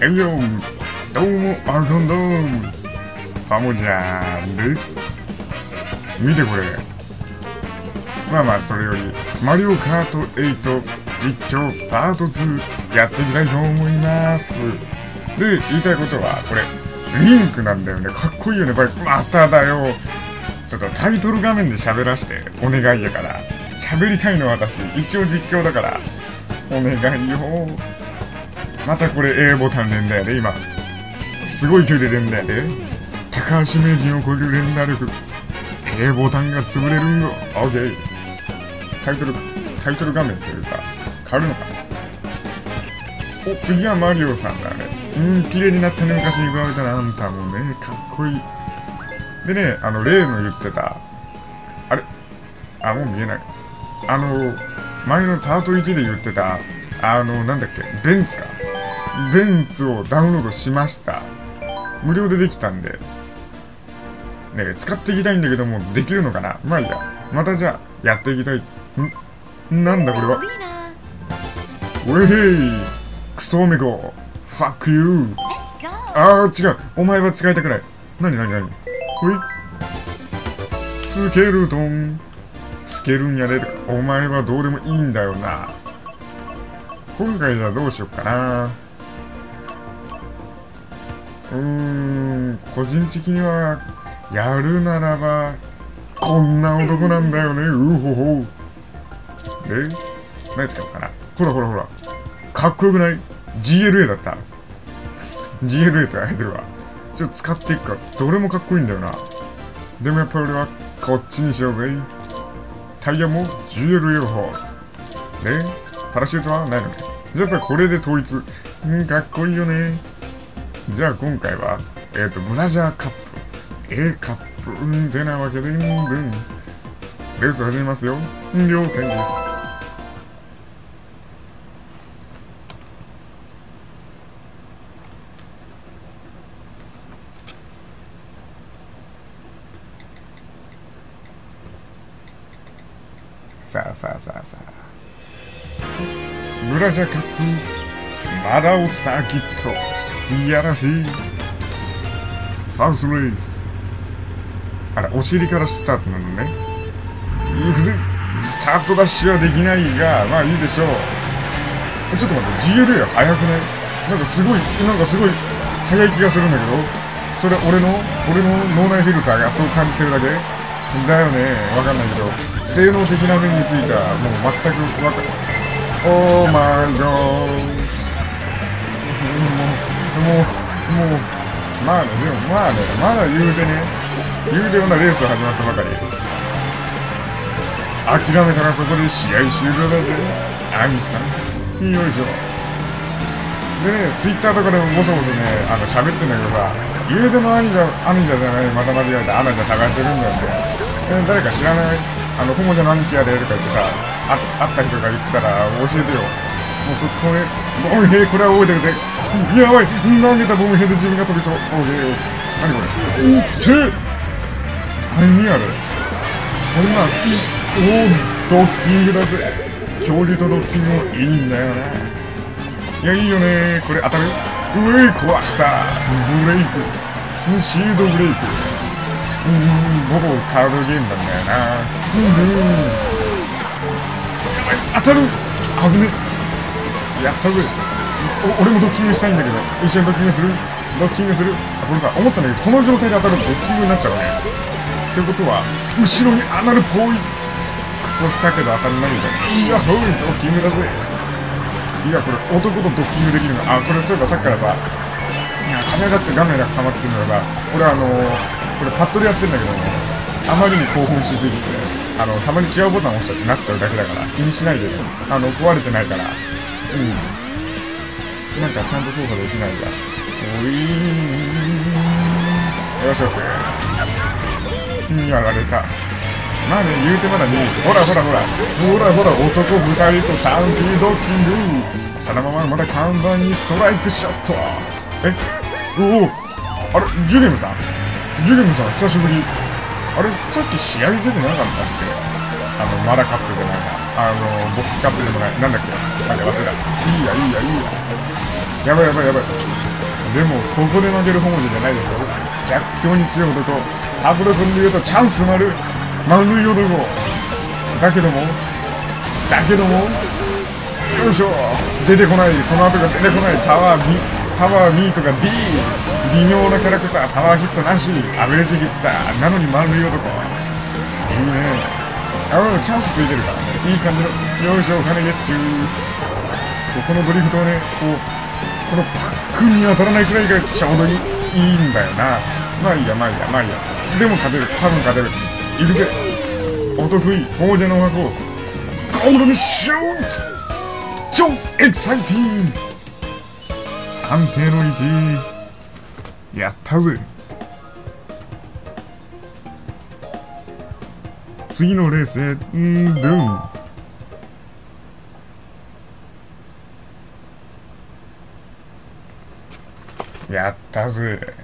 えいよどうもアルコンドームハモちゃんです。見てこれ。まあまあそれよりマリオカート8実況パート2やっていきたいと思います。で言いたいことはこれリンクなんだよね。かっこいいよね。これまただよ。ちょっとタイトル画面で喋らしてお願いやから。喋りたいの私。一応実況だからお願いよ。またこれ A ボタン連打やで今。すごい距離連打やで。高橋名人を超える連打力。A ボタンが潰れるんよ。OK タイトルタイトル画面というか変わるのか。お次はマリオさんだね。うん綺麗になったね昔に比べたら。あんたもねかっこいい。でねあの例の言ってた。あれ？あもう見えない。あの前のパート1で言ってたあのなんだっけ？ベンツか。ベンツをダウンロードしました。無料でできたんで。ね使っていきたいんだけどもできるのかな？まあいいや。またじゃあやっていきたい。ん？なんだこれは？おいへいクソメコファックユーあー違う。お前は使いたくない。なになになにほい。スケルトン。スケルンやでとか。お前はどうでもいいんだよな。今回じゃどうしよっかなうーん。個人的にはやるならばこんな男なんだよね。うほほ。で何使おうかな。ほらほらほら。かっこよくない ?GLA だった。GLA って書いてるわちょっと使っていくか。どれもかっこいいんだよな。でもやっぱり俺はこっちにしようぜ。タイヤも GLA 法でパラシュートはないのかじゃあやっぱりこれで統一。うんかっこいいよね。じゃあ今回はえっ、ー、とブラジャーカップ。A カップうんてなわけでうんうん。レース始めますよ。了解です。さあさあさあさあ。ブラジャーカップマダオサーキットいやらしい。ファウスレース。あらお尻からスタートなのね。いくぜスタートダッシュはできないがまあいいでしょう。ちょっと待って GLA 速くない？なんかすごいなんかすごい速い気がするんだけど。それ俺の俺の脳内フィルターがそう感じてるだけ？だよね。わかんないけど。性能的な面についてはもう全くわかんないオーマイゴーもうもうまあねでもまあねまだ言うてね。言うてようなレースが始まったばかり。諦めたらそこで試合終了だぜアミさんよいしょでねツイッターとかでももそもそねあの喋ってんだけどさ言うても兄者兄者じゃないまた間違えてアナじゃ探してるんだって。え誰か知らないあの、ホモじゃ何期やでとか言ってさ、あ会った人が言ってたら教えてよ。もうそこで、ボム兵これは覚えてるぜ。やばい投げたボム兵で自分が飛びそう。おいよ。何これ。おってあれ見あれ。そんな、おおドッキングだぜ。恐竜とドッキングもいいんだよな。いや、いいよねこれ当たるうえ壊したブレイク。シールドブレイク。うん、ほぼカードゲームなんだよな。うん、やばい、当たる危ねやったぜ。俺もドッキングしたいんだけど、一緒にドッキングする？ドッキングする？あ、これさ、思ったんだけど、この状態で当たるとドッキングになっちゃうね。ってことは、後ろにアナルポイクソしたけど当たらないんだ。いや、ほい、ドッキングだぜ。いや、これ男とドッキングできるの。あ、これそういえばさっきからさ、いや、立ち上がって画面が溜まってるのが、これあのー、これパッドでやってんだけどねあまりに興奮しすぎてあのたまに違うボタン押したってなっちゃうだけだから気にしないでねあの壊れてないからうんなんかちゃんと操作できないんだ。おいよしよしやられた。まあね言うてまだにほらほらほら。ほらほら男2人と 3P ドッキングそのまままだ看板にストライクショットえおおあれジュゲムさんジュゲムさん久しぶりあれさっき試合出てなかったっけあのマラカップでなんかあのボッキカップでもないなんだっけあれ忘れたいいやいいやいいややばいやばいやばい。でもここで負けるホモジじゃないでしょ逆境に強い男。迫力で言うとチャンスもある。満塁男だけども。だけども。よいしょ。出てこない。その後が出てこない。パワー B パワーミーとか D 微妙なキャラクター。パワーヒットなし。アベレージヒッター。なのに満塁男。いいね。あチャンスついてるからね。いい感じの。よいしょ金ゲッチューこのドリフトをねこうこのパックに当たらないくらいがちょうどいいんだよな。まあいいやまあいいやまあいいや。でも勝てる多分勝てる。行くぜ。お得意王者の箱ゴールドシュート超エキサイティング。安定の1やったぜ。次のレースへんードゥンやったぜ。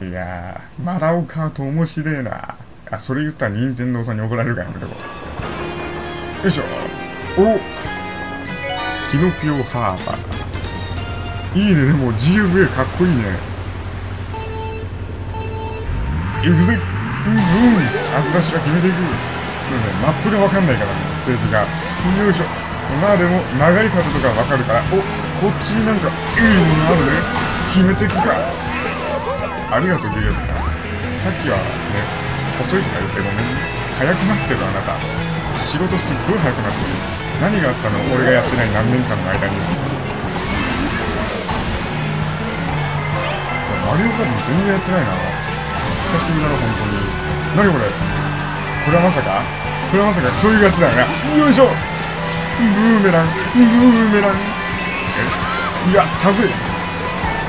いやーマラオカート面白えな。あそれ言ったら任天堂さんに怒られるからやめとこよいしょ。お。キノピオハーバー。いいねでも GFA かっこいいね。行くぜ。うんうんスタートダッシュは決めていく、うんね、マップがわかんないからねステージが。よいしょ。まあでも長い角とかわかるから。おこっちになんかいいものあるね。決めていくかありがとう、ジュリアさん。さっきはね、遅いとか言ってごめんね。早くなってるあなた。仕事すっごい早くなってる。何があったの？俺がやってない何年間の間に。マリオカート全然やってないな。久しぶりだな、本当に。何これ？これはまさか？これはまさかそういうやつだよな。よいしょブーメラン、ブーメラン。え、いや、たずい。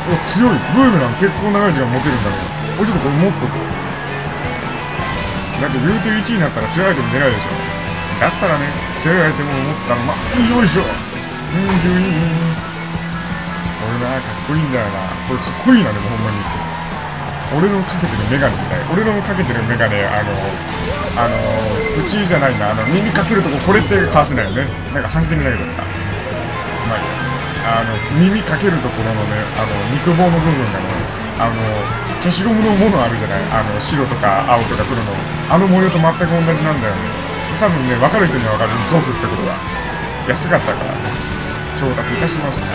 お強いブーメラン結構長い時間持てるんだねもうちょっとこれ持っとこうだってルート1になったら強いアイテム出ないでしょ。だったらね強いアイテムを持ったままよいしょ。うんぎゅいん。これなかっこいいんだよな。これかっこいいなでもほんまに。俺のかけてるメガネみたい。俺のかけてるメガネあのあの口じゃないな。あの耳かけるとここれってかわせないよね。なんか反射的なけどった。まあいいあの耳かけるところのねあの肉棒の部分がねあの消しゴムのものあるじゃない？あの白とか青とか黒のあの模様と全く同じなんだよね。多分ね分かる人には分かる。ゾフってことが安かったからね。調達いたしました。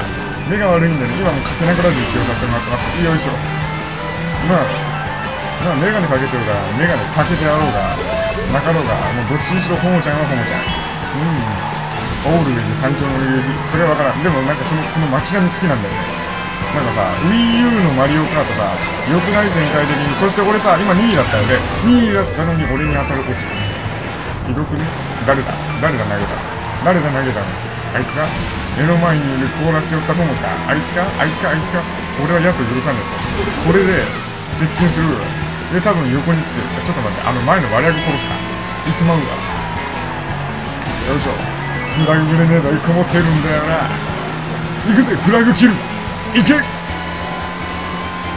目が悪いんでね。今もかけながら実況させてもらってます。よいしょ。まあまあメガネかけてるからメガネかけてやろうがなかろうがもうどっちにしろホモちゃんはホモちゃん。うん。オールウェイズ山頂の夕日それは分からん。でもなんかそのこの街並み好きなんだよね。なんかさ WiiU のマリオカートさよくない全体的にそして俺さ今2位だったよね。2位だったのに俺に当たる落ちひどくね？誰だ？誰だ投げた？誰だ投げたの？あいつか？目の前にいる凍らせ寄った友かあいつか？あいつか？あいつか？俺は奴を許さねえと。これで接近する。で多分横につける。ちょっと待ってあの前の割り上げ殺すか行ってまうわ。よいしょ。フラググレネード1個持ってるんだよな。行くぜフラグキル。行け。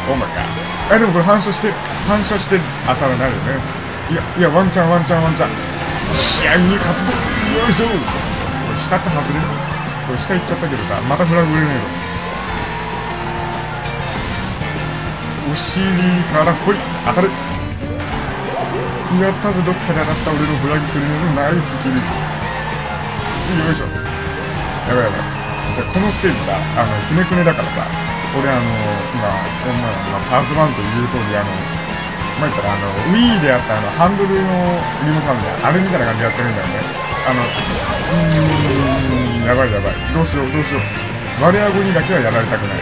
オーマイガーあでもこれ反射して反射して当たらないよね。いやいやワンチャンワンチャンワンチャン。試合に勝つぞ。よいしょ。これ下って外れる。これ下行っちゃったけどさまたフラググレネードお尻から来い。当たる。やったぜどっかで当たった俺のフラググレネードナイスキル。よいしょやばいやばい。じゃこのステージさあのくねくねだからさ俺あの今、まあ、パート1という通りあのまあ、言ったらあの Wii でやったあのハンドルのリモコンであれみたいな感じでやってるんだよね。あのうーんやばいやばい。どうしようどうしよう。割れ顎にだけはやられたくない。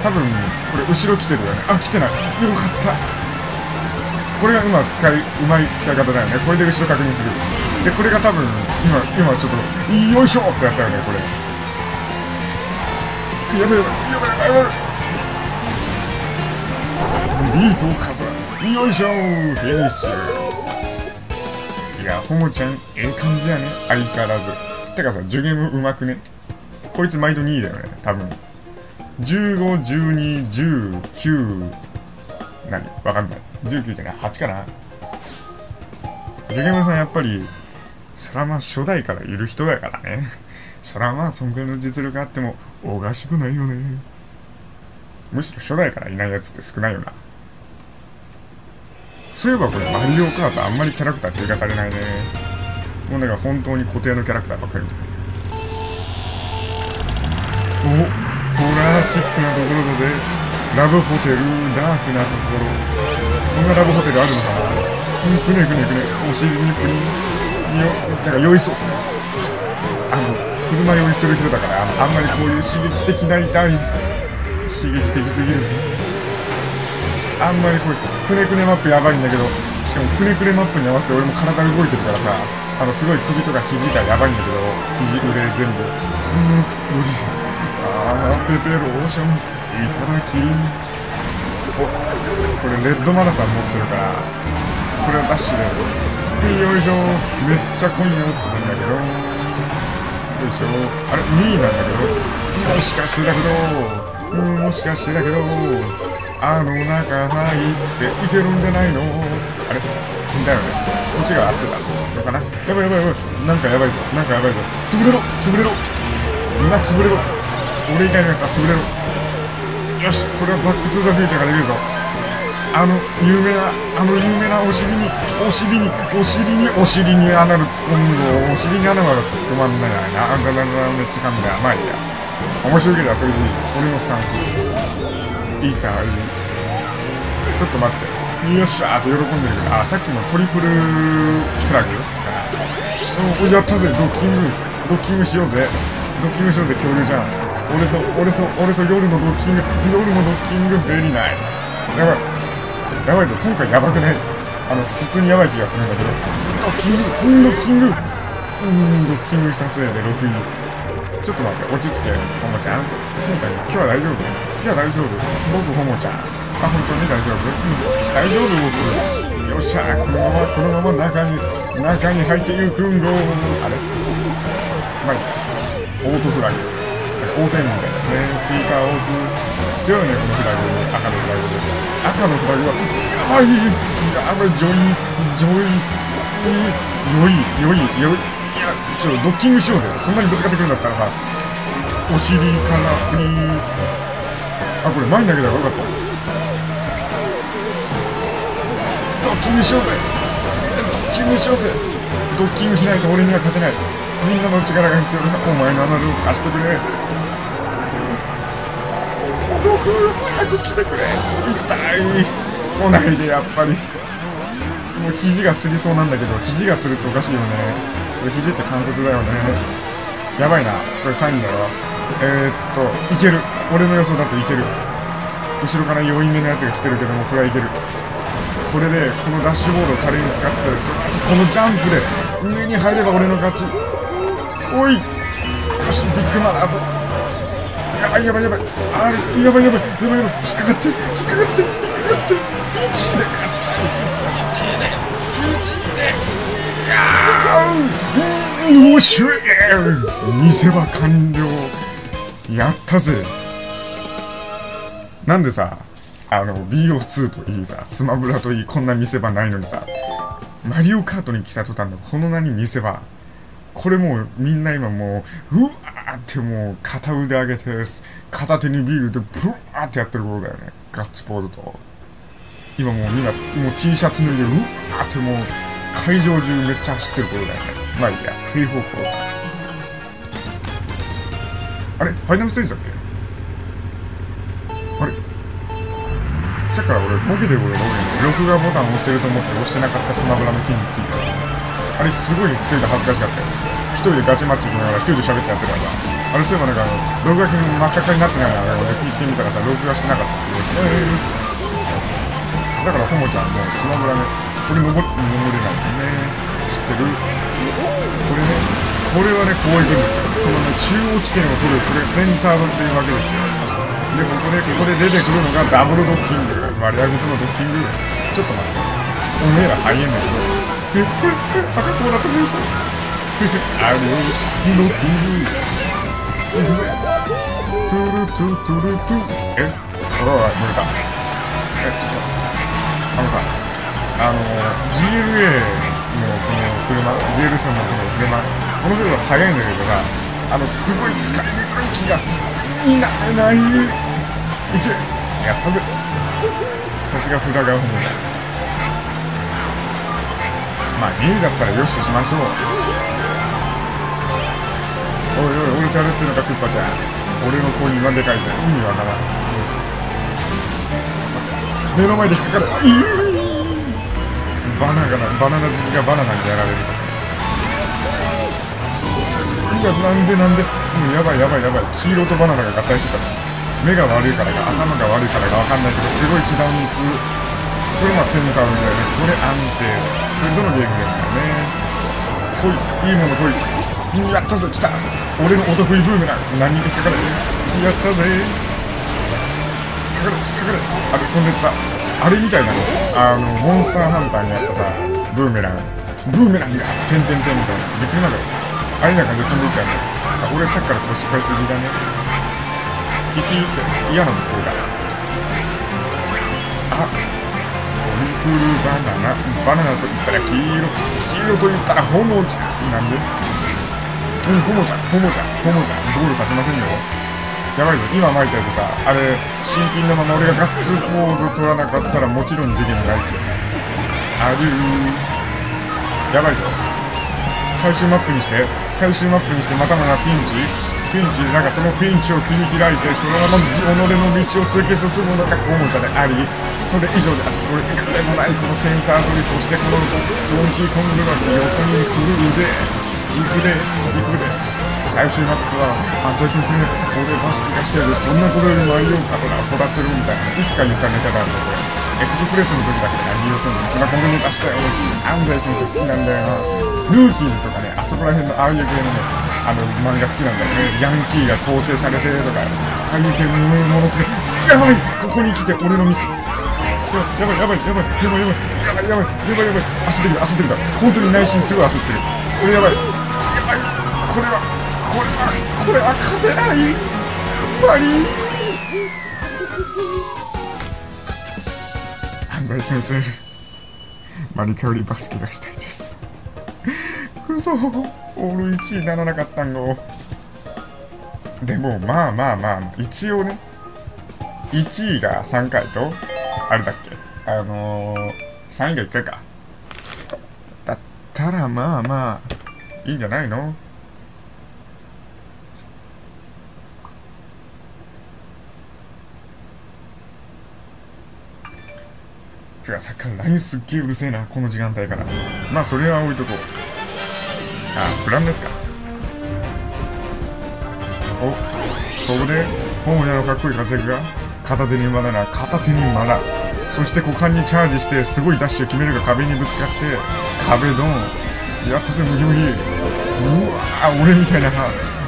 多分これ後ろ来てるよね。あ来てない。よかった。これが今使いうまい使い方だよね。これで後ろ確認する。でこれが多分今今ちょっとよいしょってやったよねこれ。やべやべやべやべやべビートを飾るよいしょフィニッシュいやホモちゃんええ感じやね相変わらず。てかさジュゲームうまくね。こいつ毎度2位だよね多分。151219何？わかんない。19じゃない8かな。ジュゲムさんやっぱりそらまあ初代からいる人だからね。そらまあそんぐらいの実力があってもおかしくないよね。むしろ初代からいないやつって少ないよな。そういえばこれマリオカートあんまりキャラクター追加されないね。もうなんか本当に固定のキャラクターばっかりみたい。おホラーチックなところで、ラブホテル、ダークなところ。こんなラブホテルあるのかな、くねくねくね、お尻にくね。よ、なんか酔いそう。あの、車酔いする人だから、あんまりこういう刺激的な痛い、刺激的すぎる。あんまりこう、くねくねマップやばいんだけど、しかもくねくねマップに合わせて俺も体動いてるからさ、あの、すごい首とか肘がやばいんだけど、肘、腕全部。うん、無理。あー、ペペローション、いただき。お、これレッドマラソン持ってるから、これをダッシュで、よいしょ、めっちゃコイン落ちるんだけど、よいしょ、あれ、2位なんだけど、もしかしてだけど、うもしかしてだけど、あの中入って。いけるんじゃないの。あれだよね。こっちが合ってた。のかな。やばいやばいやばい。なんかやばいぞ。なんかやばいぞ。潰れろ。潰れろ。今潰れろ。俺以外のやつは潰れろ。よし。これはバックトゥザフューチャーができるぞ。あの有名なあの有名なお尻にお尻にお尻にお尻にアナル突っ込むのお尻にアナル突っ込まんないなあんだだだめっちゃ噛んだまあいいや面白いけどそれでいい俺のスタンスいいたいいちょっと待ってよっしゃーって喜んでるけどあさっきのトリプルフラグおやったぜドッキングドッキングしようぜドッキングしようぜ恐竜じゃん俺と俺と俺と夜のドッキング夜のドッキングベリーナイやばいやばいぞ。今回やばくない？あの普通にやばい気がするんだけど。ドキングうんドッキング。うんドッキングしたせいで6位ちょっと待って落ち着け。ホモちゃん。ホモちゃん今日は大丈夫今日は大丈夫。僕ホモちゃん。あ本当に大丈夫、うん、大丈夫僕。よっしゃこのままこのまま中に中に入っていくんご。あれ？まあいい。オートフラグオートエンドだよね追加オート強い。ねこのフラグ赤のフラグ赤のフラグはやばい。やばい。ジョイジョイよい。よい。よい。い。やちょっとドッキングしようぜそんなにぶつかってくるんだったらさお尻からフリーあこれ前に投げたらよかったドッキングしようぜドッキングしようぜドッキングしない。と俺には勝てない。みんなの力が必要だお前のアナルを貸してくれ早く来てくれ。痛い。来ないでやっぱり。もう肘がつりそうなんだけど肘がつるっておかしいよね。それ肘って関節だよね。やばいな。これサインだろ。えー、っといける。俺の予想だといける。後ろから弱いめのやつが来てるけどもこれはいける。これでこのダッシュボードを軽に使ってそのこのジャンプで上に入れば俺の勝ち。おい。よしビッグマラーズやばいやばいやばい。あやばいやばい。やばいやばい。引っかかって引っかかって引っかかって。1位で勝ちたい。1位で。1位で。いやー。うんおしゅえ見せ場完了。やったぜ。なんでさあの BO2 といいさスマブラといいこんな見せ場ないのにさマリオカートに来た途端のこの名に見せ場。これもうみんな今もううわーってもう片腕上げて片手にビールでブワーってやってる頃だよね。ガッツポーズと。今もうみんなもう T シャツ脱いでうわーってもう会場中めっちゃ走ってる頃だよね。まあいいや。平方向あれ？ファイナルステージだっけ？あれ？さっきから俺ボケで俺ロ録画ボタン押してると思って押してなかったスマブラの木について。あれすごい一人で恥ずかしかったよ。一人でガチマッチしながら一人で喋ってやってたからあれそういえばなんか録画機真っ赤かになってないから聞いてみたらさ録画してなかったって言うだからホモちゃんもスマブラねこれ登って登れないんね知ってるこれねこれはねこういくんですよこのね中央地点を取るこれセンター取りというわけですよ。でここでここで出てくるのがダブルドッキング。マリアグとのドッキング。ちょっと待って。おめえら入んねんけどえこれこれ赤こうなったんですよ。あのドッキングいくぜトゥルトゥトゥルトゥえほら無理だえちょっとあのさあの GLA のこの車 GL さんのこの車ものすごく速いんだけどさあのすごい使いにくい気がいなれないいけやったぜさすが札が本だまあ2位だったらよしとしましょうおいおい俺ちゃるっていうのかクッパちゃん俺のコインはでかいぜ意味わからん目の前で引っかかるバナナがバナナ好きがバナナにやられる。いやなんでなんでもうやばいやばい。やばい黄色とバナナが合体してた。目が悪いからか頭が悪いからかわかんないけどすごい気断密これまあセンターみたいなこれ安定。これどのゲームでもだよね。来いいいもの来い。やったぞ来た。俺のお得意ブームだ何人かかるやったぜ。かかるかかるあれ飛んでった。あれみたいなのあのモンスターハンターにやったさブーメラン。ブーメランがてんてんてんみたいな。びっくりなんだよあれなんかで飛んでいったよね俺さっきから失敗すぎだね。ピピーって嫌なのこれだあトリプルバナナバナナと言ったら黄色。黄色と言ったらホモじゃん。なんで？うんホモじゃんホモじゃんホモじゃんゴールさせませんよ。やばいぞ今巻いたやつさあれ新品のまま俺がガッツポーズ取らなかったらもちろん事件ないですよ。ありゅー。やばいぞ最終マップにして最終マップにしてまたまたピンチ。ピンチなんかそのピンチを切り開いてそのまま己の道を突き進むのがゴムじゃでありそれ以上であってそれ以下でもないこのセンター取りそしてこのドンキーコングの横に来る腕行くで行くで最終マップは安泰先生俺バスケがしてやるそんなことよりマリオカートがこらせるみたいないつか言ったネタがあるんだこれエクスプレスの時だけ何言うとんのスマホで出したよ安西先生好きなんだよなルーキーとかねあそこら辺のああいう系のねあの漫画好きなんだよねヤンキーが構成されてとかああいう系のものすごいやばいここに来て俺のミスやばいやばいやばいやばいやばいやばいやばいやばいやばい焦ってくる焦ってくる本当に内心すごい焦ってる俺やばいこれはこれはこれは勝てない。マリー安西先生マリカよりバスケがしたいです。くそオール1位ならなかったんご。でもまあまあまあ一応ね1位が3回とあれだっけ。あのー、3位が1回か。だったらまあまあいいんじゃないの？てかさっきから LINE すっげえうるせえなこの時間帯から。まあそれは置いとこう。あプランですか。おここで本屋のかっこいい活躍が片手にバナナ片手にマラそして股間にチャージしてすごいダッシュを決めるが壁にぶつかって壁ドン。やったぜムギムギうわ俺みたいな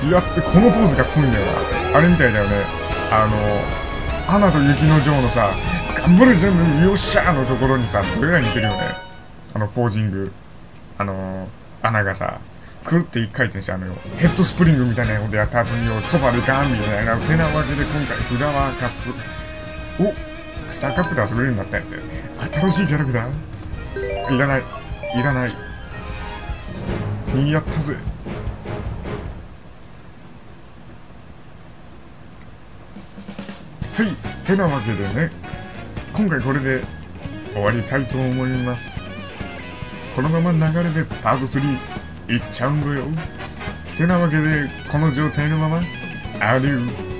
やってこのポーズがっこいいんだよな。あれみたいだよね。あのアナと雪の女王のさ頑張る全部よっしゃーのところにさどれぐらい似てるよね。あのポージング。あの穴がさくるって一回転してあのヘッドスプリングみたいなのでやった後によそばでガーンみたいなてなわけで今回フラワーカップ。おスターカップで遊べるようになったんやって。新しいキャラクター？いらない。いらない。にやったぜはい。てなわけでね。今回これで終わりたいと思います。このまま流れでパート3いっちゃうんだよ。てなわけでこの状態のままアデュー。